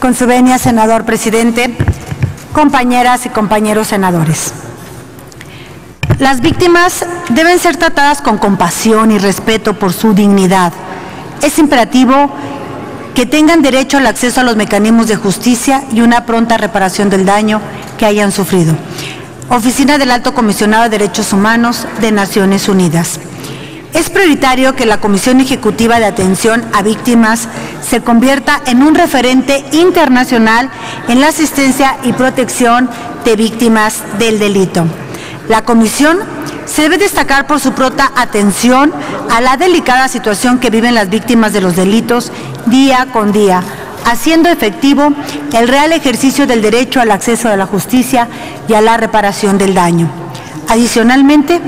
Con su venia, senador presidente, compañeras y compañeros senadores. Las víctimas deben ser tratadas con compasión y respeto por su dignidad. Es imperativo que tengan derecho al acceso a los mecanismos de justicia y una pronta reparación del daño que hayan sufrido. Oficina del Alto Comisionado de Derechos Humanos de Naciones Unidas. Es prioritario que la Comisión Ejecutiva de Atención a Víctimas se convierta en un referente internacional en la asistencia y protección de víctimas del delito. La Comisión se debe destacar por su pronta atención a la delicada situación que viven las víctimas de los delitos día con día, haciendo efectivo el real ejercicio del derecho al acceso a la justicia y a la reparación del daño. Adicionalmente,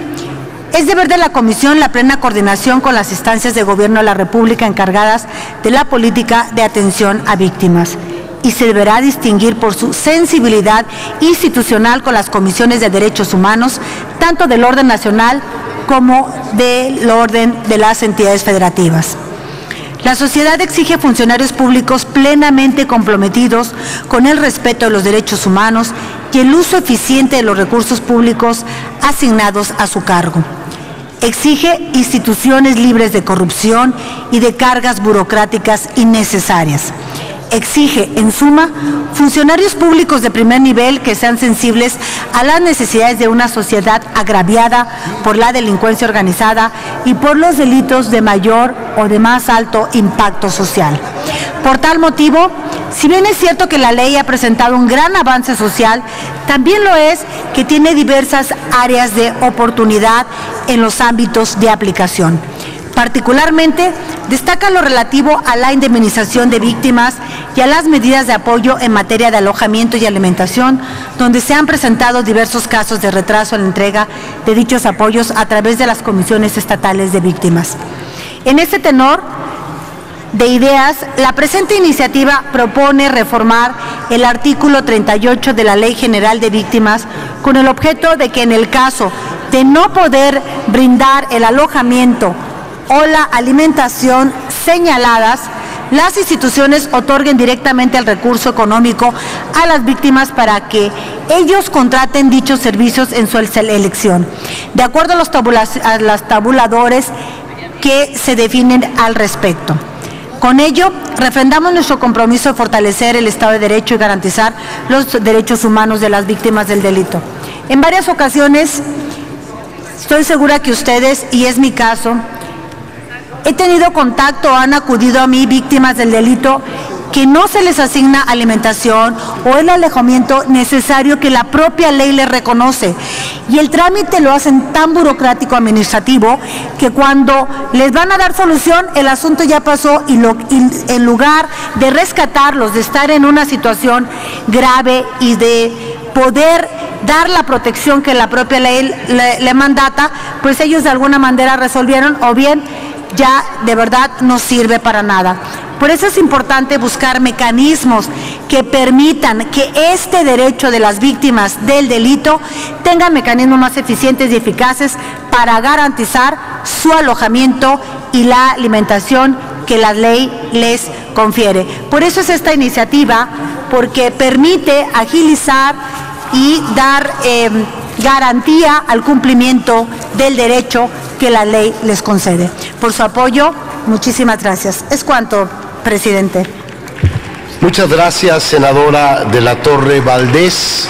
es deber de la Comisión la plena coordinación con las instancias de gobierno de la República encargadas de la política de atención a víctimas y se deberá distinguir por su sensibilidad institucional con las comisiones de derechos humanos, tanto del orden nacional como del orden de las entidades federativas. La sociedad exige funcionarios públicos plenamente comprometidos con el respeto de los derechos humanos y el uso eficiente de los recursos públicos asignados a su cargo. Exige instituciones libres de corrupción y de cargas burocráticas innecesarias exige, en suma, funcionarios públicos de primer nivel que sean sensibles a las necesidades de una sociedad agraviada por la delincuencia organizada y por los delitos de mayor o de más alto impacto social. Por tal motivo, si bien es cierto que la ley ha presentado un gran avance social, también lo es que tiene diversas áreas de oportunidad en los ámbitos de aplicación. Particularmente, destaca lo relativo a la indemnización de víctimas y a las medidas de apoyo en materia de alojamiento y alimentación, donde se han presentado diversos casos de retraso en la entrega de dichos apoyos a través de las comisiones estatales de víctimas. En este tenor, de ideas, la presente iniciativa propone reformar el artículo 38 de la Ley General de Víctimas con el objeto de que en el caso de no poder brindar el alojamiento o la alimentación señaladas, las instituciones otorguen directamente el recurso económico a las víctimas para que ellos contraten dichos servicios en su elección, de acuerdo a los, tabuladores que se definen al respecto. Con ello, refrendamos nuestro compromiso de fortalecer el Estado de Derecho y garantizar los derechos humanos de las víctimas del delito. En varias ocasiones, estoy segura que ustedes, y es mi caso, He tenido contacto, han acudido a mí víctimas del delito que no se les asigna alimentación o el alejamiento necesario que la propia ley les reconoce. Y el trámite lo hacen tan burocrático administrativo que cuando les van a dar solución el asunto ya pasó y, en lugar de rescatarlos, de estar en una situación grave y de poder dar la protección que la propia ley le mandata, pues ellos de alguna manera resolvieron o bien ya de verdad no sirve para nada. Por eso es importante buscar mecanismos que permitan que este derecho de las víctimas del delito tenga mecanismos más eficientes y eficaces para garantizar su alojamiento y la alimentación que la ley les confiere. Por eso es esta iniciativa, porque permite agilizar y dar eh, garantía al cumplimiento del derecho que la ley les concede. Por su apoyo, muchísimas gracias. Es cuanto, presidente. Muchas gracias, senadora de la Torre Valdés.